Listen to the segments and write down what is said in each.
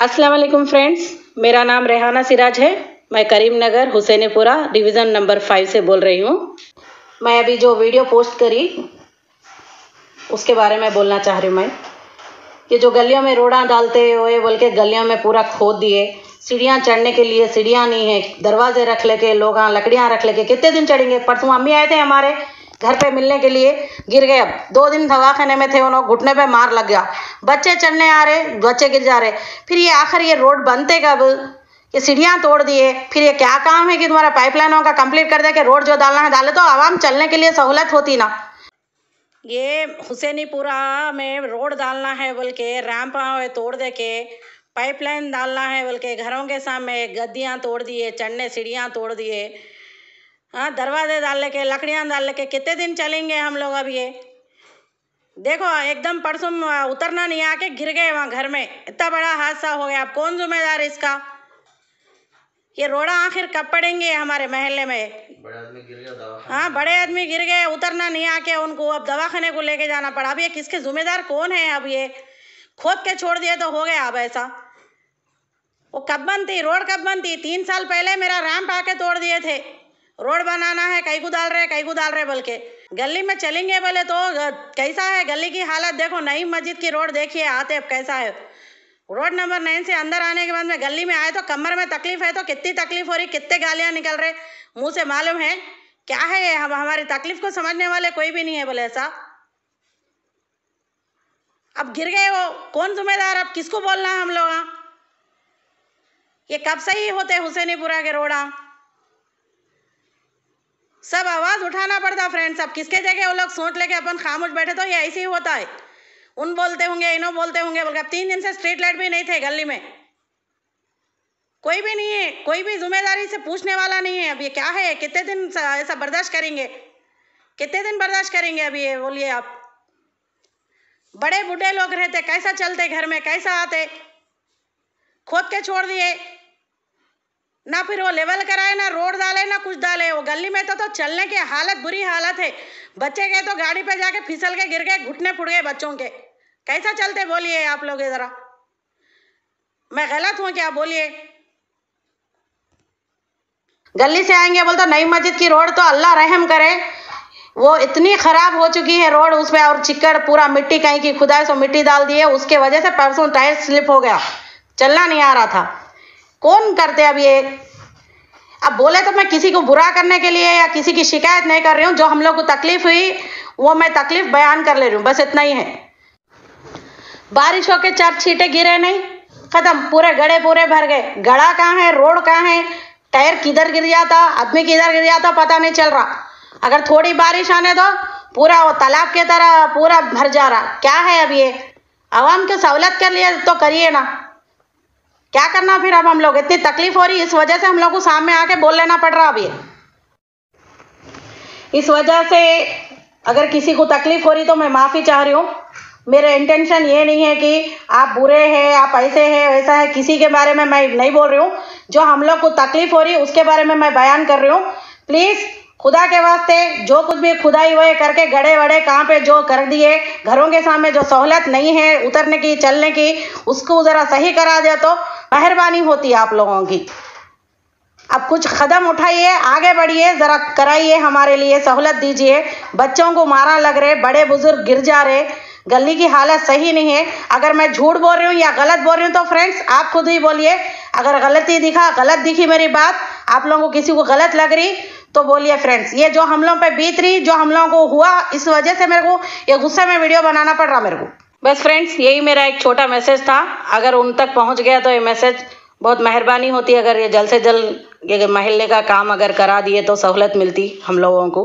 अस्सलाम वालेकुम फ्रेंड्स मेरा नाम रेहाना सिराज है। मैं Karimnagar Hussainpura division number five से बोल रही हूँ। मैं अभी जो वीडियो पोस्ट करी, उसके बारे में बोलना चाह रही हूँ मैं। कि जो गलियों में रोड़ा डालते हुए बोल के गलियों में पूरा खोद दिए। सीढ़ियाँ चढ़ने के लिए सीढ़ियाँ नहीं है, दरवाजे रख लेके, लोग लकड़ियाँ रख लेके, कितने दिन चढ़ेंगे? परसों अम्मी आए थे हमारे। घर पे मिलने के लिए गिर गए। अब दो दिन दवाखाने में थे, उन्होंने घुटने पे मार लग गया। बच्चे चढ़ने आ रहे, बच्चे गिर जा रहे। फिर ये आखिर ये रोड बनते कब? ये सीढ़ियाँ तोड़ दिए। फिर ये क्या काम है कि तुम्हारा पाइपलाइनों का कंप्लीट कर दे कि रोड जो डालना है डाले? तो आवाम चलने के लिए सहूलत होती ना। ये हुसैनीपुरा में रोड डालना है बोल के रैम्प तोड़ दे के, पाइपलाइन डालना है बोल के घरों के सामने गद्दियाँ तोड़ दिए, चढ़ने सीढ़ियाँ तोड़ दिए। हाँ दरवाजे डाल के लकड़ियाँ डाल के कितने दिन चलेंगे हम लोग अब ये? देखो एकदम परसों उतरना नहीं आके गिर गए वहाँ घर में। इतना बड़ा हादसा हो गया। अब कौन जिम्मेदार इसका? ये रोड़ा आखिर कब पड़ेंगे हमारे महल्ले में? बड़े आदमी गिर गया हाँ बड़े आदमी गिर गए उतरना नहीं आके उनको अब दवाखाने को लेके जाना पड़ा। अब ये किसके जिम्मेदार कौन है अब ये? खोद के छोड़ दिए तो हो गया अब ऐसा। वो कब बनती? रोड कब बनती? तीन साल पहले मेरा रैम्प आके तोड़ दिए थे। रोड बनाना है कई को डाल रहे कई को डाल रहे बोल के गली में चलेंगे बोले तो कैसा है गली की हालत? देखो, नई मस्जिद की रोड देखिए, आते अब कैसा है। रोड नंबर नाइन से अंदर आने के बाद में गली में आए तो कमर में तकलीफ़ है तो कितनी तकलीफ़ हो रही, कितने गालियाँ निकल रहे? मुँह से मालूम है? क्या है ये? हम, हमारी तकलीफ़ को समझने वाले कोई भी नहीं है बोले, ऐसा। अब गिर गए वो, कौन जिम्मेदार अब किसको बोलना है हम लोग ये कब से ही होते हुसैनीपुरा के रोड़ा सब आवाज़ उठाना पड़ता फ्रेंड्स अब किसके जगह वो लोग सोच लेके अपन खामोश बैठे तो ये ऐसे ही होता है। उन बोलते होंगे, इनो बोलते होंगे बोल अब तीन दिन से स्ट्रीट लाइट भी नहीं थे गली में। कोई भी नहीं है, कोई भी ज़िम्मेदारी से पूछने वाला नहीं है। अब ये क्या है? कितने दिन ऐसा बर्दाश्त करेंगे? कितने दिन बर्दाश्त करेंगे अभी ये, बोलिए आप? बड़े बूढ़े लोग रहते, कैसा चलते घर में, कैसा आते? खोद के छोड़ दिए। ना फिर वो लेवल कराए, ना रोड डाले, ना कुछ डाले। वो गली में तो तो चलने की हालत बुरी हालत है। बच्चे गए तो गाड़ी पे जाके फिसल के गिर गए, घुटने फुट गए बच्चों के। कैसा चलते बोलिए आप लोग ज़रा मैं गलत हूँ क्या? बोलिए। गली से आएँगे, बोलते नई मस्जिद की रोड तो अल्लाह रहम करे। वो इतनी खराब हो चुकी है रोड उसमें, और चिक्कड़ पूरा मिट्टी कहीं की खुदाई सो मिट्टी डाल दी है। उसके वजह से परसों टायर स्लिप हो गया। चलना नहीं आ रहा था। कौन करते अब ये? अब बोले तो मैं किसी को बुरा करने के लिए या किसी की शिकायत नहीं कर रही हूँ, जो हम लोग को तकलीफ़ हुई, वो मैं तकलीफ़ बयान कर ले रही हूँ, बस इतना ही है। बारिश होके चार छीटे गिरे नहीं, खत्म, पूरे गड़े पूरे भर गए। गड़ा कहाँ है, रोड कहाँ है? टायर किधर गिर जाता आदमी किधर गिर जाता पता नहीं चल रहा। अगर थोड़ी बारिश आने दो, पूरा वो तालाब के तरह पूरा भर जा रहा। क्या है अब ये? आवाम की सहूलत के लिए तो करिए ना। क्या करना फिर अब हम लोग? इतनी तकलीफ़ हो रही इस वजह से हम लोग को सामने आके बोल लेना पड़ रहा अभी। इस वजह से अगर किसी को तकलीफ़ हो रही तो मैं माफ़ी चाह रही हूँ। मेरा इंटेंशन ये नहीं है कि आप बुरे हैं, आप ऐसे हैं वैसा है, किसी के बारे में मैं नहीं बोल रही हूँ। जो हम लोग को तकलीफ़ हो रही है उसके बारे में मैं बयान कर रही हूँ। प्लीज़ खुदा के वास्ते जो कुछ भी खुदाई हुए करके गड़े वड़े कहाँ पे जो कर दिए, घरों के सामने जो सहूलत नहीं है उतरने की, चलने की, उसको ज़रा सही करा दे तो मेहरबानी होती आप लोगों की। अब कुछ कदम उठाइए, आगे बढ़िए, ज़रा कराइए हमारे लिए, सहूलत दीजिए। बच्चों को मारा लग रहे, बड़े बुज़ुर्ग गिर जा रहे। गली की हालत सही नहीं है। अगर मैं झूठ बोल रही हूँ या गलत बोल रही हूँ तो फ्रेंड्स आप खुद ही बोलिए। अगर गलती दिखा, गलत दिखी मेरी बात, आप लोगों को किसी को गलत लग रही तो बोलिए फ्रेंड्स ये जो हम लोगों पे बीत रही, जो हम लोगों को हुआ, इस वजह से मेरे को, ये गुस्से में वीडियो बनाना पड़ रहा मेरे को। बस फ्रेंड्स यही मेरा एक छोटा मैसेज था। अगर उन तक पहुँच गया तो ये मैसेज बहुत मेहरबानी होती। अगर ये जल्द से जल्द ये महल्ले का काम अगर करा दिए तो सहूलत मिलती हम लोगों को।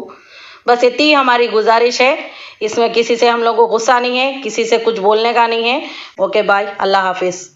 बस इतनी हमारी गुजारिश है। इसमें किसी से हम लोग को गुस्सा नहीं है, किसी से कुछ बोलने का नहीं है। ओके बाय अल्लाह हाफिज़।